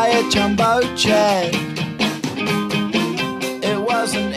by a jumbo jet. It wasn't